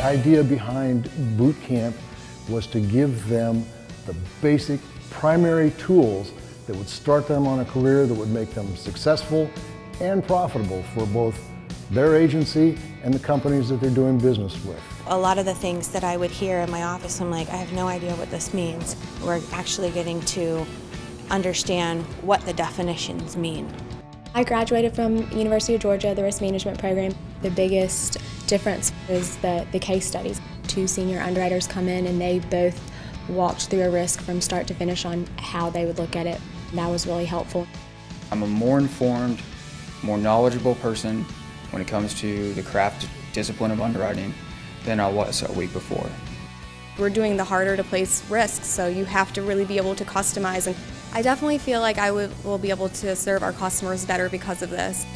The idea behind boot camp was to give them the basic primary tools that would start them on a career that would make them successful and profitable for both their agency and the companies that they're doing business with. A lot of the things that I would hear in my office, I'm like, I have no idea what this means. We're actually getting to understand what the definitions mean. I graduated from University of Georgia, the risk management program. The biggest difference is the, the case studies. Two senior underwriters come in and they both walked through a risk from start to finish on how they would look at it. That was really helpful. I'm a more informed, more knowledgeable person when it comes to the craft discipline of underwriting than I was a week before. We're doing the harder to place risks, so you have to really be able to customize. And I definitely feel like I will be able to serve our customers better because of this.